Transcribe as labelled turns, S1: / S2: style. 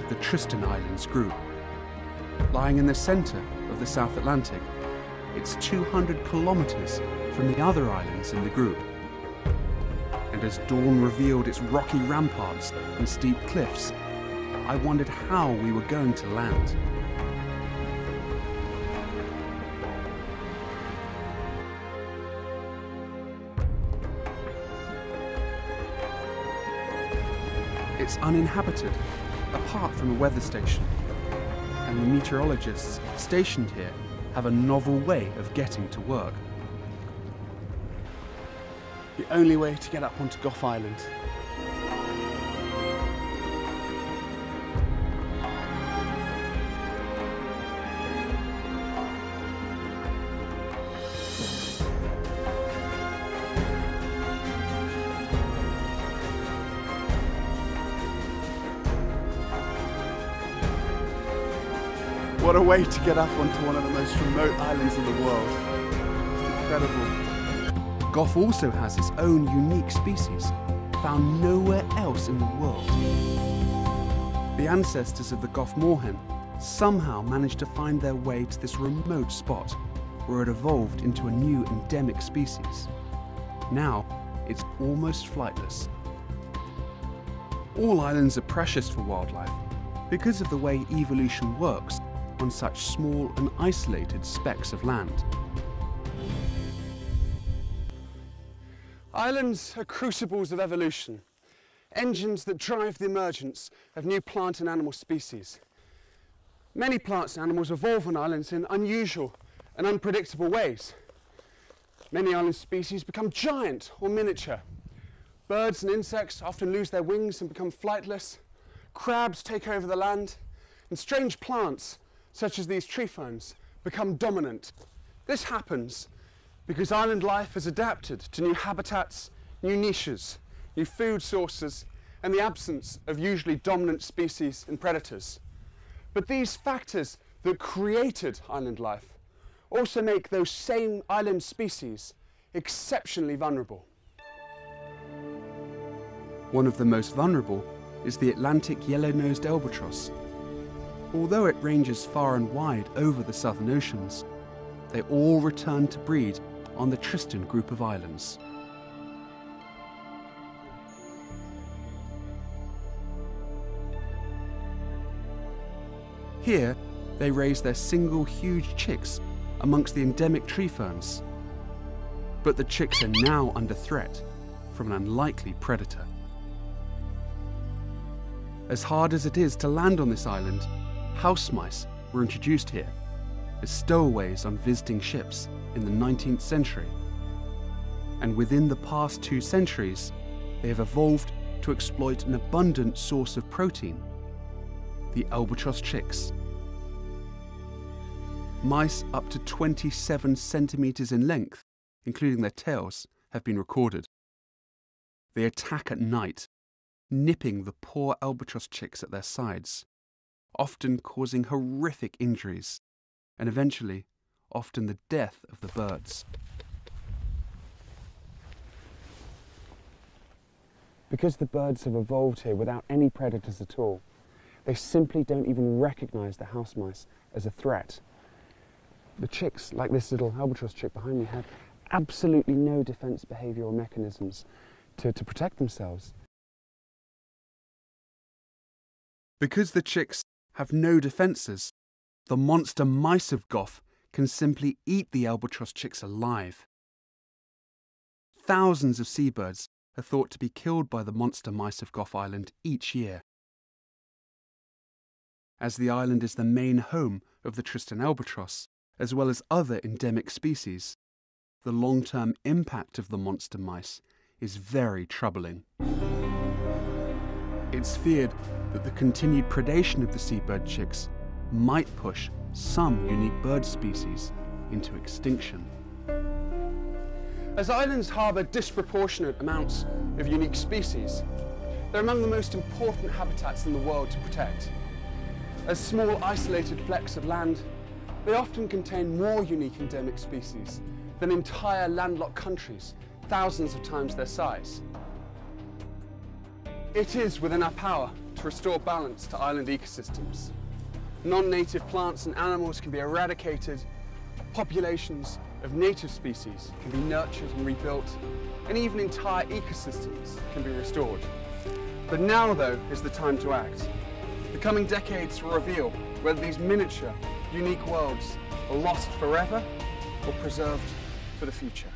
S1: of the Tristan Islands group. Lying in the centre of the South Atlantic, it's 200 kilometres from the other islands in the group. And as dawn revealed its rocky ramparts and steep cliffs, I wondered how we were going to land. It's uninhabited, apart from a weather station. And the meteorologists stationed here have a novel way of getting to work.
S2: The only way to get up onto Gough Island. What a way to get up onto one of the most remote islands in the world. Incredible.
S1: Gough also has its own unique species, found nowhere else in the world. The ancestors of the Gough moorhen somehow managed to find their way to this remote spot where it evolved into a new endemic species. Now, it's almost flightless. All islands are precious for wildlife because of the way evolution works on such small and isolated specks of land.
S2: Islands are crucibles of evolution, engines that drive the emergence of new plant and animal species. Many plants and animals evolve on islands in unusual and unpredictable ways. Many island species become giant or miniature. Birds and insects often lose their wings and become flightless. Crabs take over the land, and strange plants, such as these tree ferns, become dominant. This happens because island life has adapted to new habitats, new niches, new food sources, and the absence of usually dominant species and predators. But these factors that created island life also make those same island species exceptionally vulnerable.
S1: One of the most vulnerable is the Atlantic yellow-nosed albatross. Although it ranges far and wide over the southern oceans, they all return to breed on the Tristan group of islands. Here, they raise their single huge chicks amongst the endemic tree ferns. But the chicks are now under threat from an unlikely predator. As hard as it is to land on this island, house mice were introduced here as stowaways on visiting ships in the 19th century. And within the past two centuries, they have evolved to exploit an abundant source of protein the albatross chicks. Mice up to 27 centimetres in length, including their tails, have been recorded. They attack at night, nipping the poor albatross chicks at their sides, often causing horrific injuries, and eventually, often the death of the birds.
S2: Because the birds have evolved here without any predators at all, they simply don't even recognize the house mice as a threat. The chicks, like this little albatross chick behind me, have absolutely no defense behavioral mechanisms to, to protect themselves.
S1: Because the chicks have no defences, the monster mice of Gough can simply eat the albatross chicks alive. Thousands of seabirds are thought to be killed by the monster mice of Gough Island each year. As the island is the main home of the Tristan albatross, as well as other endemic species, the long term impact of the monster mice is very troubling. It's feared that the continued predation of the seabird chicks might push some unique bird species into extinction.
S2: As islands harbour disproportionate amounts of unique species, they're among the most important habitats in the world to protect. As small isolated flecks of land, they often contain more unique endemic species than entire landlocked countries, thousands of times their size. It is within our power to restore balance to island ecosystems. Non-native plants and animals can be eradicated, populations of native species can be nurtured and rebuilt, and even entire ecosystems can be restored. But now, though, is the time to act. The coming decades will reveal whether these miniature, unique worlds are lost forever or preserved for the future.